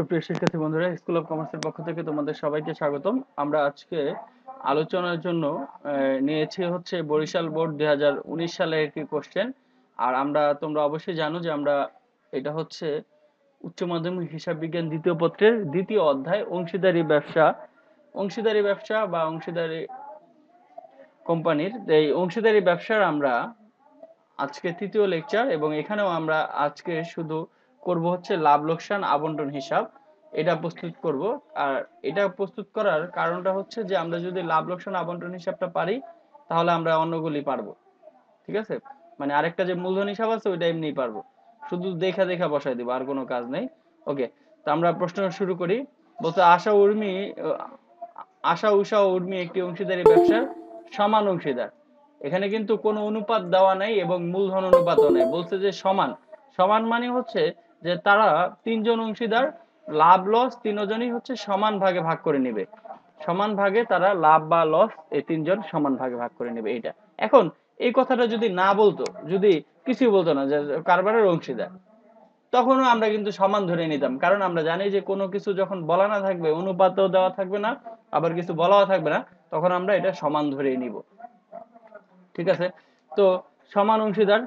সুপ্রিয় শিক্ষার্থী বন্ধুরা স্কুল অফ কমার্সের পক্ষ থেকে তোমাদের সবাইকে স্বাগতম। আমরা আজকে আলোচনার জন্য নিয়েছি হচ্ছে বরিশাল বোর্ড দুই একটি কোশ্চেন আর আমরা, তোমরা অবশ্যই জানো যে আমরা এটা হচ্ছে উচ্চ মাধ্যমিক হিসাব বিজ্ঞান দ্বিতীয় পত্রের দ্বিতীয় অধ্যায়, অংশীদারি ব্যবসা। অংশীদারি ব্যবসা বা অংশীদারি কোম্পানির, এই অংশীদারি ব্যবসার আমরা আজকে তৃতীয় লেকচার এবং এখানেও আমরা আজকে শুধু করব হচ্ছে লাভ লোকসান আবন্টন হিসাব। এটা প্রস্তুত করব। আর এটা প্রস্তুত করার কারণটা হচ্ছে যে, আমরা যদি লাভ লোকসান আবন্টন হিসাবটা পারি, তাহলে আমরা অন্যগুলি পারব। ঠিক আছে? মানে আরেকটা যে মূলধন হিসাব আছে, ওইটা এমনিই পারব। শুধু দেখা দেখা বসাই দিব, আর কোনো কাজ নেই। ওকে, তো আমরা প্রশ্ন শুরু করি। বলতে আশা উর্মি, আশা উষা উর্মি একটি অংশীদারি ব্যবসার সমান অংশীদার। এখানে কিন্তু কোনো অনুপাত দেওয়া নাই এবং মূলধন অনুপাতও নেই। বলছে যে সমান। সমান মানে হচ্ছে যে তারা তিনজন অংশীদার, লাভ লস তিনজনই হচ্ছে সমান ভাগে ভাগ করে নেবে। সমান ভাগে তারা লাভ বা লস এই তিনজন সমান ভাগে ভাগ করে নেবে এইটা। এখন এই কথাটা যদি না বলতো, যদি কিছুই বলতো না যে কারবারের অংশীদার, তখনও আমরা কিন্তু সমান ধরে নিতাম। কারণ আমরা জানি যে কোনো কিছু যখন বলা না থাকবে, অনুপাতও দেওয়া থাকবে না, আবার কিছু বলাও থাকবে না, তখন আমরা এটা সমান ধরে নিব। ঠিক আছে? তো সমান অংশীদার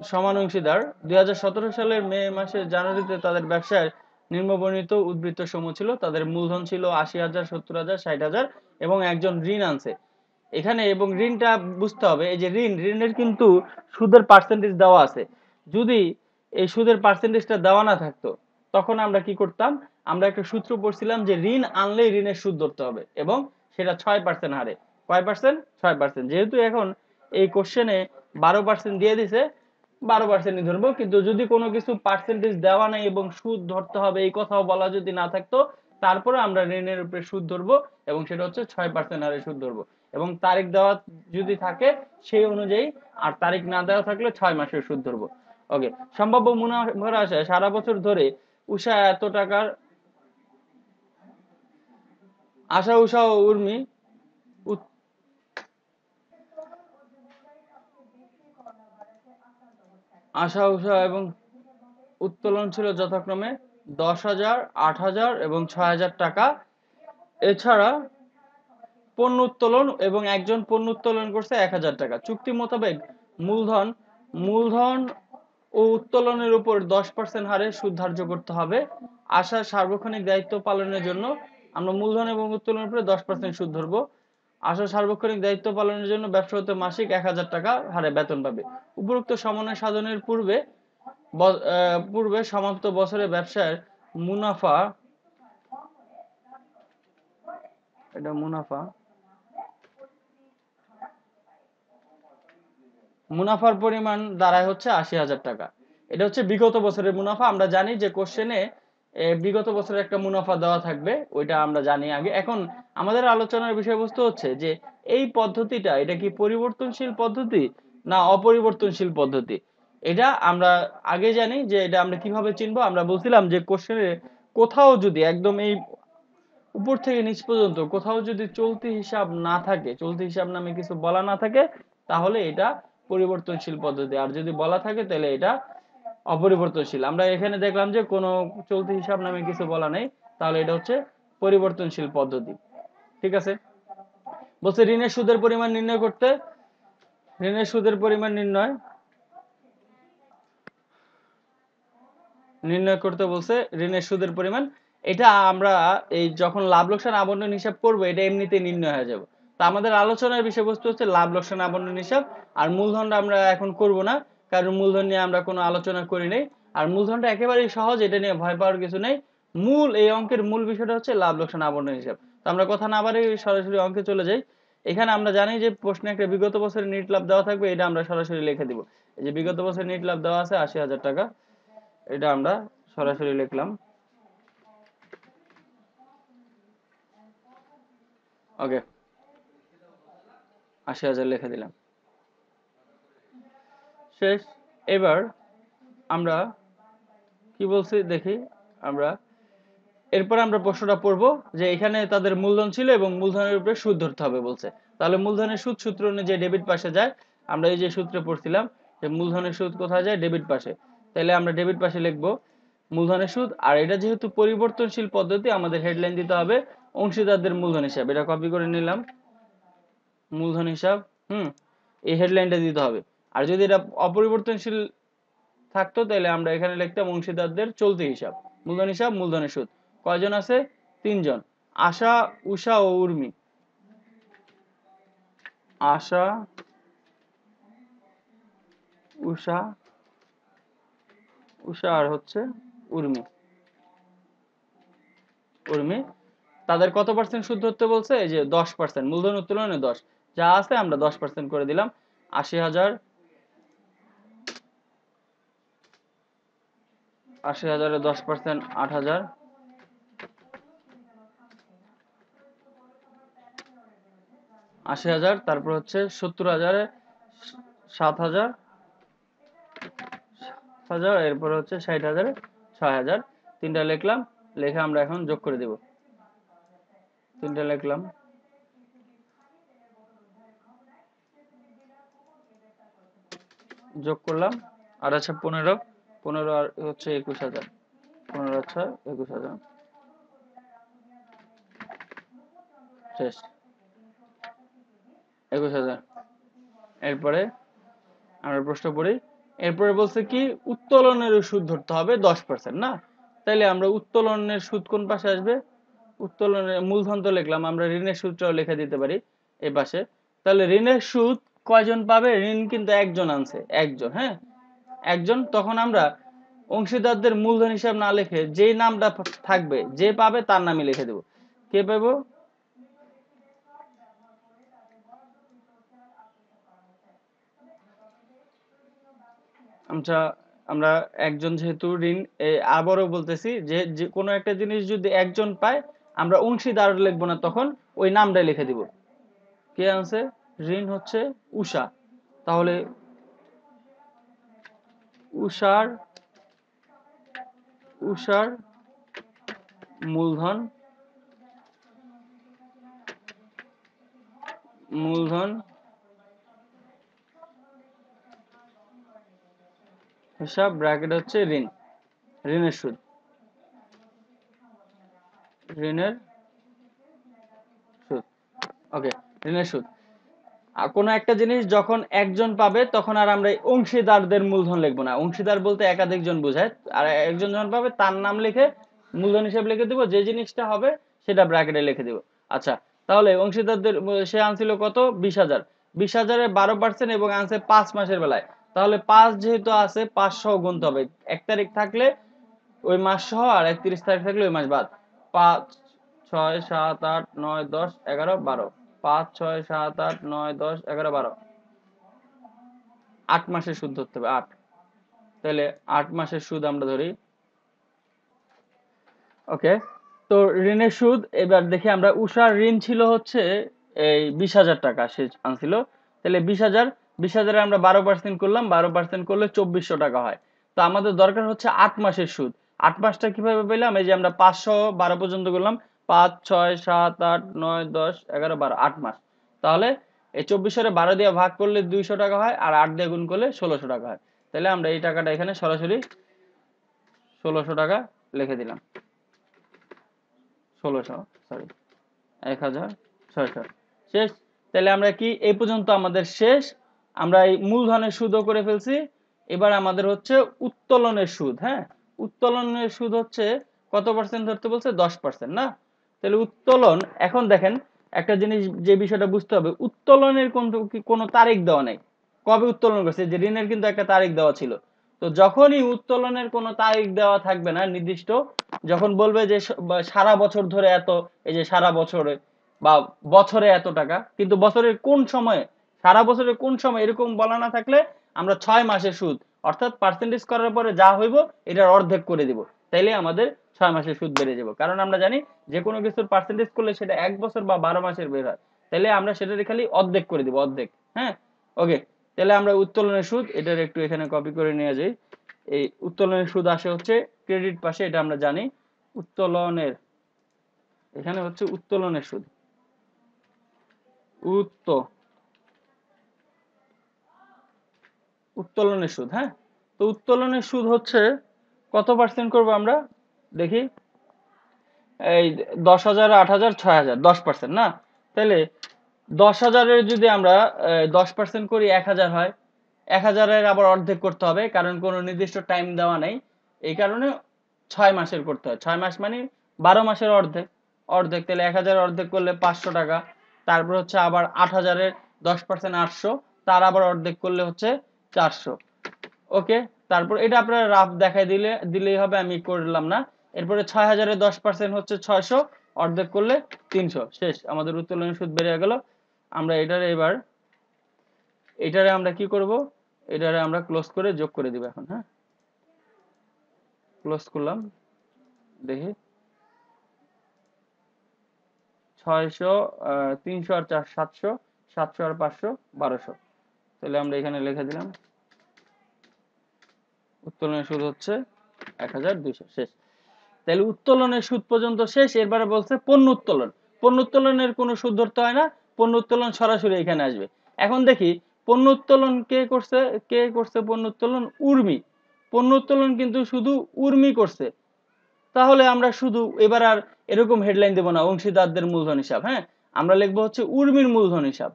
সমান অংশীদার। দুই হাজার সতেরো সালের মে মাসের জানুয়ারিতে তাদের ব্যবসায় নিম্নবর্ণিত উদ্বৃত্ত সমূহ ছিল। তাদের মূলধন ছিল আশি হাজার, সত্তর হাজার, ষাট হাজার এবং একজন ঋণ আনছে। এখানে এবং ঋণটা বুঝতে হবে, এই যে ঋণ, ঋণের কিন্তু সুদের পার্সেন্টেজ দেওয়া আছে। যদি এই সুদের পার্সেন্টেজটা দেওয়া না থাকতো, তখন আমরা কি করতাম? আমরা একটা সূত্র পড়ছিলাম যে ঋণ আনলেই ঋণের সুদ ধরতে হবে এবং সেটা ছয় পার্সেন্ট হারে। কয় পার্সেন্ট ছয় পার্সেন্ট যেহেতু এখন এই কোশ্চেনে বারো পার্সেন্ট দিয়ে দিছে বারো পার্সেন্টই ধরবো কিন্তু যদি কোনো কিছু পার্সেন্টেজ দেওয়া নাই এবং সুদ ধরতে হবে, এই কথাও বলা যদি না থাকতো, তারপরে আমরা ঋণের উপরে সুদ ধরবো এবং সেটা হচ্ছে ছয় পার্সেন্ট হারে সুদ ধরবো। এবং তারিখ দেওয়া যদি থাকে, সেই অনুযায়ী আর তারিখ না দেওয়া থাকলে ছয় মাসের সুদ ধরবো। ওকে সম্ভাব্য মুনাফার আশায় সারা বছর ধরে উষা এত টাকার, আশা উষা ও উর্মি আশা উষা এবং উত্তোলন ছিল যথাক্রমে দশ হাজার, আট হাজার এবং ছয় হাজার টাকা। এছাড়া পণ্য উত্তোলন এবং একজন পণ্য উত্তোলন করছে এক হাজার টাকা। চুক্তি মোতাবেক মূলধন মূলধন ও উত্তোলনের উপর দশ পার্সেন্ট হারে সুদ ধার্য করতে হবে। আশার সার্বক্ষণিক দায়িত্ব পালনের জন্য আমরা মূলধন এবং উত্তোলনের উপরে দশ পার্সেন্ট সুদ ধরবো। আশা সার্বক্ষণিক দায়িত্ব পালনের জন্য ব্যবসা হতে মাসিক এক হাজার টাকা হারে বেতন পাবে। উপরোক্ত সমন্বয় সাধনের পূর্বে পূর্বে সমাপ্ত বছরে ব্যবসার মুনাফা, এটা মুনাফা, মুনাফার পরিমাণ দাঁড়ায় হচ্ছে আশি হাজার টাকা। এটা হচ্ছে বিগত বছরের মুনাফা। আমরা জানি যে কোশ্চেনে বিগত বছরের একটা মুনাফা দেওয়া থাকবে, ওইটা আমরা জানি আগে। এখন আমাদের আলোচনার বিষয়বস্তু হচ্ছে যে, এই পদ্ধতিটা, এটা কি পরিবর্তনশীল পদ্ধতি না অপরিবর্তনশীল পদ্ধতি? এটা আমরা আগে জানি যে, এটা আমরা কীভাবে চিনবো? আমরা বলছিলাম যে কোশ্চেনে কোথাও যদি একদম এই উপর থেকে নিচ পর্যন্ত কোথাও যদি চলতি হিসাব না থাকে, চলতি হিসাব নামে কিছু বলা না থাকে, তাহলে এটা পরিবর্তনশীল পদ্ধতি। আর যদি বলা থাকে, তাহলে এটা অপরিবর্তনশীল। আমরা এখানে দেখলাম যে কোনো চলতি হিসাব নামে কিছু বলা নেই। তাহলে এটা হচ্ছে পরিবর্তনশীল পদ্ধতি। ঠিক আছে? বলছে ঋণের সুদের পরিমাণ নির্ণয় করতে। ঋণের সুদের পরিমাণ নির্ণয় নির্ণয় করতে বলছে ঋণের সুদের পরিমাণ। এটা আমরা এই যখন লাভ লোকসান আবন্টন হিসাব করব, এটা এমনিতেই নির্ণয় হয়ে যাবে। তো আমাদের আলোচনার বিষয়বস্তু হচ্ছে লাভ লোকসান আবন্টন হিসাব। আর মূলধনটা আমরা এখন করব না। কারণ মূলধন নিয়ে আমরা কোনো আলোচনা করি নাই। আর মূলধনটা একেবারেই সহজ, এটা নিয়ে ভয় পাওয়ার কিছু নেই। মূল, এই অঙ্কের মূল বিষয়টা হচ্ছে লাভ, লোকসান আবন্টন হিসাব। তো আমরা কথা না বাড়ি সরাসরি অঙ্কে চলে যাই। এখানে আমরা জানি যে প্রশ্নে একটা বিগত বছরের নিট লাভ দেওয়া থাকবে, এটা আমরা সরাসরি লিখে দিব। এই যে বিগত বছরের নিট লাভ দেওয়া আছে আশি হাজার টাকা, এটা আমরা সরাসরি লিখলাম। ওকে আশি হাজার লিখে দিলাম। শেষ। এবার আমরা কি বলছি? দেখি আমরা। এরপর আমরা প্রশ্নটা পড়ব যে এখানে তাদের মূলধন ছিল এবং মূলধনের উপরে সুদ ধরতে হবে বলছে। তাহলে মূলধনের সুদ সূত্র অনুযায়ী ডেবিট পাশে যায়। আমরা এই যে সূত্রে পড়ছিলাম যে মূলধনের সুদ কোথায় যায়? ডেবিট পাশে। তাহলে আমরা ডেবিট পাশে লিখব মূলধনের সুদ। আর এটা যেহেতু পরিবর্তনশীল পদ্ধতি, আমাদের হেডলাইন দিতে হবে অংশীদারদের মূলধন হিসাব। এটা কপি করে নিলাম। মূলধন হিসাব, হুম, এই হেডলাইনটা দিতে হবে। আর যদি এটা অপরিবর্তনশীল থাকতো, তাহলে আমরা এখানে লিখতাম অংশীদারদের চলতি হিসাব। মূলধন হিসাব, মূলধনের সুদ। কয়জন আছে? তিনজন। আশা উষা ও উর্মি। আশা উষা উষা আর হচ্ছে উর্মি। উর্মি, তাদের কত পার্সেন্ট সুদ ধরতে বলছে? এই যে দশ পার্সেন্ট মূলধন উত্তোলনে দশ। যা আছে আমরা দশ পার্সেন্ট করে দিলাম। আশি হাজার আশি হাজারে, দশ পার্সেন্ট আট হাজার। আশি হাজার, তারপর হচ্ছে সত্তর হাজারে, সাত হাজার হাজার, এরপর হচ্ছে ষাট হাজারে, ছয় হাজার। তিনটা লিখলাম, লেখা আমরা এখন যোগ করে দেব। তিনটা লিখলাম। যোগ করলাম আর আছে পনেরো। পনেরো আর হচ্ছে একুশ হাজার। পনেরো ছয়, একুশ হাজার। শেষ। একুশ হাজার। এরপরে আমরা প্রশ্ন পড়ি। এরপরে বলছে কি, উত্তোলনের সুদ ধরতে হবে দশ পার্সেন্ট না? তাইলে আমরা উত্তোলনের সুদ কোন পাশে আসবে? উত্তোলনের মূলধন তো লিখলাম, আমরা ঋণের সুদটাও লিখে দিতে পারি এ পাশে। তাহলে ঋণের সুদ কয়জন পাবে? ঋণ কিন্তু একজন আনছে, একজন হ্যাঁ? একজন, তখন আমরা অংশীদারদের মূলধন হিসাব না লিখে যেই নামটা থাকবে, যে পাবে তার নামই লিখে দেব। কে পাবো? আমরা আমরা একজন যেহেতু ঋণ আবারও বলতেছি যে যে কোনো একটা জিনিস যদি একজন পায়, আমরা অংশীদার লিখব না, তখন ওই নামটাই লিখে দিব। কে আনছে? ঋণ হচ্ছে উষা তাহলে উষার উষার, মূলধন মূলধন, হিসাব ব্র্যাকেট হচ্ছে ঋণ, ঋণের সুদ। ঋণের সুদ ওকে ঋণের সুদ। কোনো একটা জিনিস যখন একজন পাবে, তখন আর আমরা অংশীদারদের মূলধন লিখব না। অংশীদার বলতে একাধিক জন বোঝায়। আর একজন যখন পাবে, তার নাম লিখে মূলধন হিসেবে লিখে দিব, যে জিনিসটা হবে, সেটা ব্র্যাকেটে লিখে দিব। আচ্ছা তাহলে অংশীদারদের সে আনছিল কত? বিশ হাজার। বিশ হাজারে বারো পার্সেন্ট এবং আনছে পাঁচ মাসের বেলায়। তাহলে পাঁচ যেহেতু আছে, পাঁচ সহ গুনতে হবে। এক তারিখ থাকলে ওই মাস সহ আর একত্রিশ তারিখ থাকলে ওই মাস বাদ। পাঁচ, ছয়, সাত, আট, নয়, দশ, এগারো, বারো। পাঁচ, ছয়, সাত, আট, নয়, দশ, এগারো, বারো। আট মাসের সুদ ধরতে হবে, আট। তাহলে আট মাসের সুদ আমরা ধরি। ওকে, তো ঋণের সুদ, এবার দেখি আমরা উষার ঋণ ছিল হচ্ছে এই বিশ হাজার টাকা, সে আনছিল। তাহলে বিশ হাজার, বিশ হাজারে আমরা বারো পার্সেন্ট করলাম, বারো পার্সেন্ট করলে চব্বিশশো টাকা হয়। তো আমাদের দরকার হচ্ছে আট মাসের সুদ। আট মাসটা কীভাবে পেলাম? এই যে আমরা পাঁচশো বারো পর্যন্ত করলাম পাঁচ, ছয়, সাত, আট, নয়, দশ, এগারো, বারো, আট মাস। তাহলে এই চব্বিশশোরে বারো দিয়ে ভাগ করলে দুইশো টাকা হয় আর আট দিয়ে গুণ করলে ষোলোশো টাকা হয়। তাহলে আমরা এই টাকাটা এখানে সরাসরি ষোলোশো টাকা লিখে দিলাম। ষোলোশো সরি এক হাজার ছয়শো। শেষ। তাহলে আমরা কি? এই পর্যন্ত আমাদের শেষ। আমরা এই মূলধনের সুদও করে ফেলছি। এবার আমাদের হচ্ছে উত্তোলনের সুদ হ্যাঁ? উত্তোলনের সুদ হচ্ছে কত পার্সেন্ট ধরতে বলছে? দশ পার্সেন্ট না? তাহলে উত্তোলন, এখন দেখেন একটা জিনিস যে বিষয়টা বুঝতে হবে, উত্তোলনের কোনো তারিখ দেওয়া নেই। কবে উত্তোলন করছে? যে ঋণের কিন্তু একটা তারিখ দেওয়া ছিল। তো যখনই উত্তোলনের কোনো তারিখ দেওয়া থাকবে না, নির্দিষ্ট, যখন বলবে যে সারা বছর ধরে এত, এই যে সারা বছরে, বা বছরে এত টাকা, কিন্তু বছরের কোন সময়ে, সারা বছরের কোন সময় এরকম বলা না থাকলে আমরা ছয় মাসের সুদ, অর্থাৎ পার্সেন্টেজ করার পরে যা হইব, এটার অর্ধেক করে দিব। তাইলে আমাদের ছয় মাসের সুদ বেড়ে যাব। কারণ আমরা জানি যে কোনো কিছুর পার্সেন্টেজ করলে সেটা এক বছর বা বারো মাসের বের হয়। তাহলে আমরা সেটা খালি অর্ধেক করে দিব, অর্ধেক হ্যাঁ? ওকে তাহলে আমরা উত্তোলনের সুদ, এটার একটু এখানে কপি করে নিয়ে যাই। এই উত্তোলনের সুদ আসে হচ্ছে ক্রেডিট পাশে, এটা আমরা জানি। উত্তোলনের, এখানে হচ্ছে উত্তোলনের সুদ। উত্ত, উত্তোলনের সুদ হ্যাঁ? তো উত্তোলনের সুদ হচ্ছে কত পার্সেন্ট করব আমরা? দেখি। এই দশ হাজার, আট হাজার, ছয় হাজার, দশ পার্সেন্ট না? তাহলে দশ হাজারের যদি আমরা দশ পার্সেন্ট করি এক হাজার হয়, এক হাজারের আবার অর্ধেক করতে হবে, কারণ কোনো নির্দিষ্ট টাইম দেওয়া নেই। এই কারণে ছয় মাসের করতে হয়। ছয় মাস মানে বারো মাসের অর্ধেক। অর্ধেক তাহলে এক হাজার অর্ধেক করলে পাঁচশো টাকা। তারপর হচ্ছে আবার আট হাজারের দশ পার্সেন্ট আটশো, তার আবার অর্ধেক করলে হচ্ছে চারশো। ওকে? তারপর এটা আপনারা রাফ দেখাই দিলে, দিলেই হবে, আমি করলাম না। এরপরে ছয় হাজারের দশ পার্সেন্ট হচ্ছে ছয়শো, অর্ধেক করলে তিনশো। শেষ, আমাদের উত্তোলন সুদ বেড়ে গেল। আমরা এটারে এবার, এটারে আমরা কি করব? এটারে আমরা ক্লোজ করে যোগ করে দিব এখন হ্যাঁ? ক্লোজ করলাম, দেখি। ছয়শো তিনশো আর চার, সাতশো সাতশো আর পাঁচশো, বারোশো। তাহলে আমরা এখানে লিখে দিলাম। উত্তোলনের সুদ হচ্ছে এক হাজার দুইশো, শেষ। তাহলে উত্তোলনের সুদ পর্যন্ত শেষ, এরপরে বলছে পণ্য উত্তোলন। পণ্য উত্তোলনের কোনো সুদ ধরতে হয় না, পণ্য উত্তোলন সরাসরি এখানে আসবে। এখন দেখি, পণ্য উত্তোলন কে করছে কে করছে পণ্য উত্তোলন? উর্মি। পণ্য উত্তোলন কিন্তু শুধু উর্মি করছে। তাহলে আমরা শুধু, এবার আর এরকম হেডলাইন দেবো না, অংশীদারদের মূলধন হিসাব হ্যাঁ? আমরা লিখব হচ্ছে উর্মির মূলধন হিসাব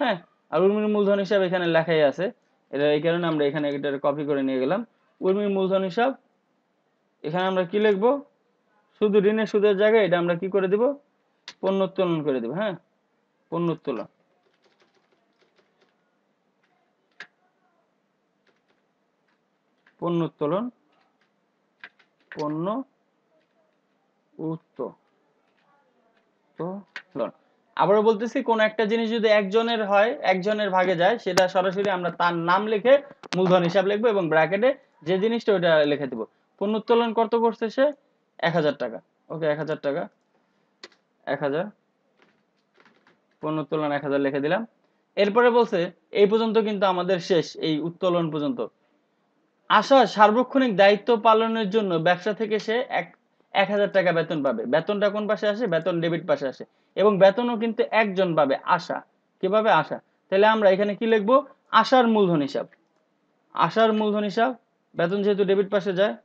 হ্যাঁ? আর উর্মির মূলধন হিসাব এখানে লেখাই আছে। এটা এই কারণে আমরা এখানে এটা কপি করে নিয়ে গেলাম। উর্মির মূলধন হিসাব, এখানে আমরা কি লিখব? শুধু ঋণের সুদের জায়গায় এটা আমরা কি করে দিব? পণ্য উত্তোলন করে দিব হ্যাঁ? পণ্য উত্তোলন। পণ্য উত্তোলন পণ্য উত্তোলন। আবারও বলতেছি, কোন একটা জিনিস যদি একজনের হয়, একজনের ভাগে যায়, সেটা সরাসরি আমরা তার নাম লিখে মূলধন হিসাব লিখব এবং ব্র্যাকেটে যে জিনিসটা ওটা লিখে দিব। পণ্য উত্তোলন কত করছে সে? এক হাজার টাকা। ওকে, এক হাজার টাকা। এক হাজার। পণ্য উত্তোলন এক হাজার লিখে দিলাম। এরপরে বলছে, এই পর্যন্ত কিন্তু আমাদের শেষ, এই উত্তোলন পর্যন্ত। আশা, সার্বক্ষণিক দায়িত্ব পালনের জন্য ব্যবসা থেকে সে এক এক হাজার টাকা বেতন পাবে। বেতনটা কোন পাশে আসে? বেতন ডেবিট পাশে আসে। এবং বেতনও কিন্তু একজন পাবে, আশা। কীভাবে? আশা। তাহলে আমরা এখানে কি লিখব? আশার মূলধন হিসাব। আশার মূলধন হিসাব। বেতন যেহেতু ডেবিট পাশে যায়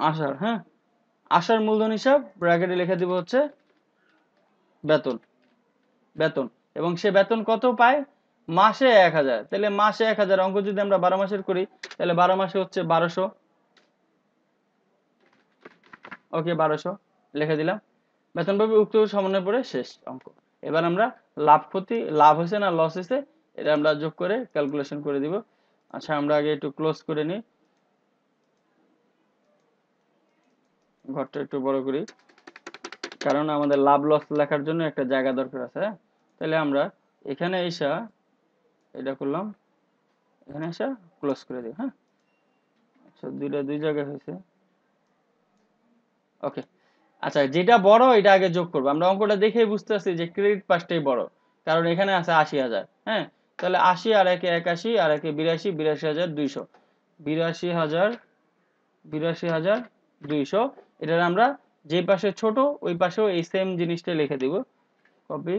আশার হ্যাঁ? আশার মূলধন হিসাব ব্র্যাকেটে লিখে দিব হচ্ছে বেতন বেতন। এবং সে বেতন কত পায়? মাসে এক হাজার। তাহলে মাসে এক হাজার অঙ্ক যদি আমরা বারো মাসের করি, তাহলে বারো মাসে হচ্ছে বারোশো। ওকে, বারোশো। লিখে দিলাম। বেতন পাবে উক্ত সমন্বয় পরে শেষ অঙ্ক। এবার আমরা লাভ ক্ষতি, লাভ হয়েছে না লস হয়েছে, এটা আমরা যোগ করে ক্যালকুলেশন করে দিব। আচ্ছা আমরা আগে একটু ক্লোজ করে নিই। ঘরটা একটু বড় করি। কারণ আমাদের লাভ লস লেখার জন্য একটা জায়গা দরকার আছে হ্যাঁ? তাহলে আমরা এখানে এসা এটা করলাম, এখানে এসে ক্লোজ করে দিই হ্যাঁ? আচ্ছা দুইটা, দুই জায়গায় হয়েছে। ওকে আচ্ছা যেটা বড় এটা আগে যোগ করব। আমরা অঙ্কটা দেখেই বুঝতে পারছি যে ক্রেডিট পাশটাই বড়। কারণ এখানে আছে আশি হাজার হ্যাঁ? তাহলে আশি আর একে একাশি আর একে বিরাশি বিরাশি হাজার দুইশো। বিরাশি হাজার বিরাশি হাজার দুইশো। এটার আমরা যে পাশে ছোট, ওই পাশেও এই সেম জিনিসটা লিখে দিব। কপি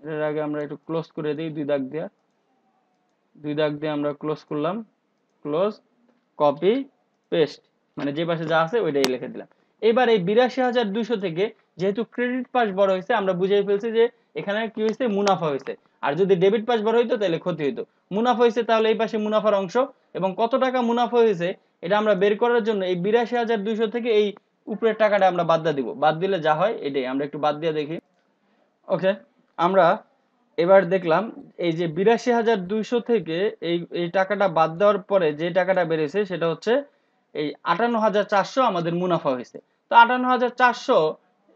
এটার আগে আমরা একটু ক্লোজ করে দিই, দুই দাগ দেওয়া দুই দাগ দিয়ে আমরা ক্লোজ করলাম। ক্লোজ কপি পেস্ট মানে যে পাশে যা আছে, ওইটাই লিখে দিলাম। এবার এই বিরাশি হাজার দুশো থেকে যেহেতু ক্রেডিট পাস বড় হয়েছে, আমরা বুঝে ফেলছি যে এখানে কি হয়েছে? মুনাফা হয়েছে। আর যদি ডেবিট পাস বড় হইতো, তাহলে ক্ষতি হইতো। মুনাফা হয়েছে তাহলে এই পাশে মুনাফার অংশ। এবং কত টাকা মুনাফা হয়েছে, এটা আমরা বের করার জন্য এই বিরাশি হাজার দুইশো থেকে এই উপরের টাকাটা আমরা বাদ দিয়ে দিব। বাদ দিলে যা হয় এটাই। আমরা একটু বাদ দিয়ে দেখি। ওকে আমরা এবার দেখলাম এই যে বিরাশি হাজার দুইশো থেকে এই এই টাকাটা বাদ দেওয়ার পরে যে টাকাটা বেড়েছে সেটা হচ্ছে এই আটান্ন হাজার চারশো আমাদের মুনাফা হয়েছে। তো আটান্ন হাজার চারশো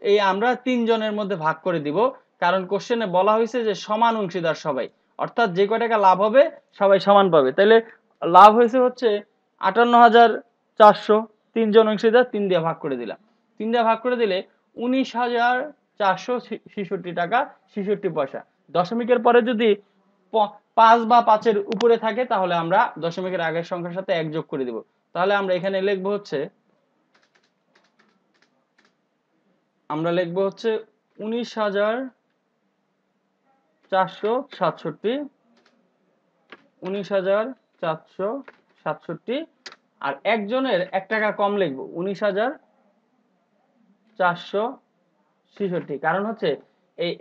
এই আমরা তিনজনের মধ্যে ভাগ করে দিব। কারণ কোশ্চেনে বলা হয়েছে যে সমান অংশীদার সবাই। অর্থাৎ যে কয় টাকা লাভ হবে সবাই সমান পাবে। তাইলে লাভ হয়েছে হচ্ছে আটান্ন হাজার চারশো। তিনজন অংশীদার, তিন দিয়ে ভাগ করে দিলাম। তিন দিয়ে ভাগ করে দিলে উনিশ হাজার চারশো ছেষট্টি টাকা, ছেষট্টি পয়সা। দশমিকের পরে যদি পাঁচ বা পাঁচের উপরে থাকে, তাহলে আমরা দশমিকের আগের সংখ্যার সাথে এক যোগ করে দিব। তাহলে আমরা এখানে লিখব হচ্ছে, আমরা লিখব হচ্ছে উনিশ হাজার চারশো সাতষট্টি, উনিশ হাজার চারশো সাতষট্টি আর একজনের এক টাকা কম লিখব, উনিশ হাজার চারশো ছেষট্টি। কারণ হচ্ছে, এই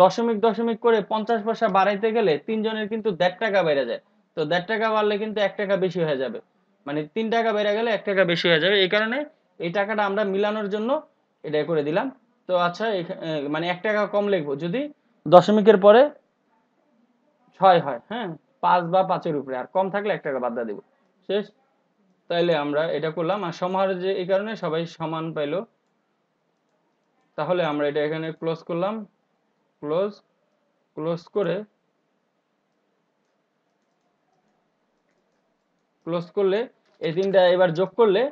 দশমিক দশমিক করে পঞ্চাশ পয়সা বাড়াইতে গেলে তিনজনের কিন্তু দেড় টাকা বেড়ে যায়। তো দেড় টাকা বাড়লে কিন্তু এক টাকা বেশি হয়ে যাবে। মানে তিন টাকা বেড়ে গেলে এক টাকা বেশি হয়ে যাবে। এই কারণে এই টাকাটা আমরা মিলানোর জন্য এটা করে দিলাম। তো আচ্ছা মানে এক টাকা কম লিখব। যদি দশমিকের পরে ছয় হয় হ্যাঁ পাঁচ বা পাঁচের উপরে, আর কম থাকলে এক টাকা বাদ দিয়ে দিব। শেষ। তাইলে আমরা এটা করলাম। আর সমাহার যে এই কারণে সবাই সমান পাইলো। তাহলে আমরা এটা এখানে ক্লোজ করলাম। ক্লোজ ক্লোজ করে ক্লোজ করলে এই তিনটা এবার যোগ করলে,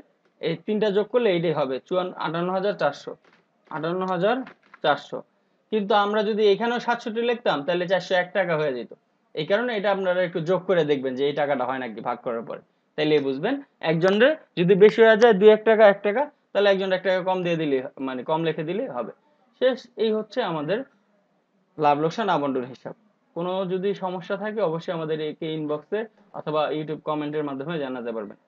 এই তিনটা যোগ করলে এইটাই হবে। চুয়ান্ন আটান্ন হাজার চারশো। আটান্ন হাজার চারশো। কিন্তু আমরা যদি এখানেও সাতষট্টি লিখতাম তাহলে চারশো এক টাকা হয়ে যেত। এই কারণে এটা আপনারা একটু যোগ করে দেখবেন যে এই টাকাটা হয় নাকি ভাগ করার পরে। তাইলে বুঝবেন, একজনের যদি বেশি হয়ে যায় দুই এক টাকা এক টাকা, তাহলে একজন এক টাকা কম দিয়ে দিলে মানে কম লিখে দিলে হবে। শেষ, এই হচ্ছে আমাদের লাভ লোকসান আবন্টন হিসাব। কোনো যদি সমস্যা থাকে, অবশ্যই আমাদের এই ইনবক্সে অথবা ইউটিউব কমেন্টের মাধ্যমে জানাতে পারবেন।